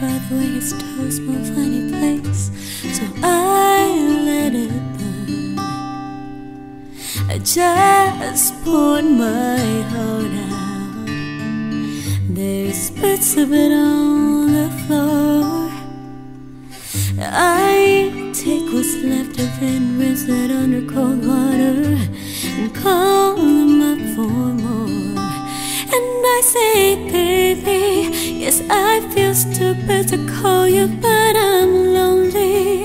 by the way his toes move when he plays. So I let it burn. I just poured my heart out. There's bits of it on the floor. I take what's left of it and rinse it under cold water and call yes, I feel stupid to call you, but I'm lonely.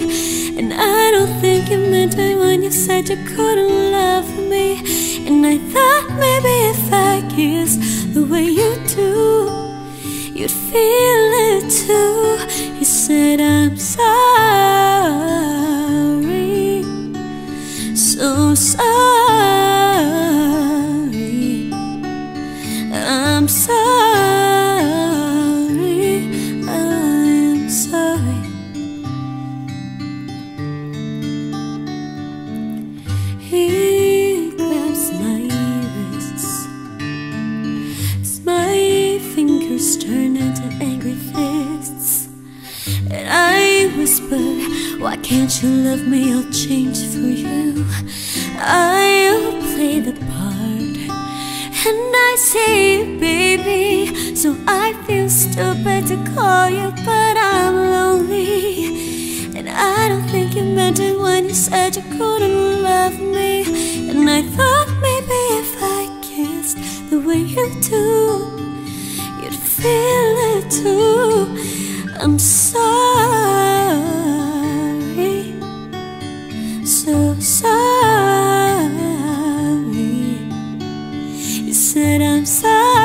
And I don't think you meant it when you said you couldn't love me. And I thought maybe if I kissed the way you do, you'd feel it too. You said, I'm turn into angry fists. And I whisper, Why can't you love me? I'll change for you. I'll play the part. And I say, baby, so I feel stupid to call you, but I'm lonely. And I don't think you meant it when you said you couldn't love me. I'm sorry, so sorry. You said I'm sorry.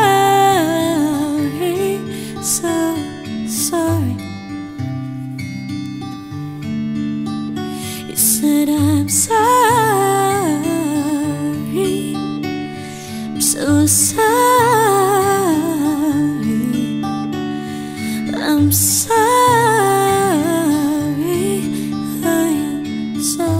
I'm sorry, I am sorry.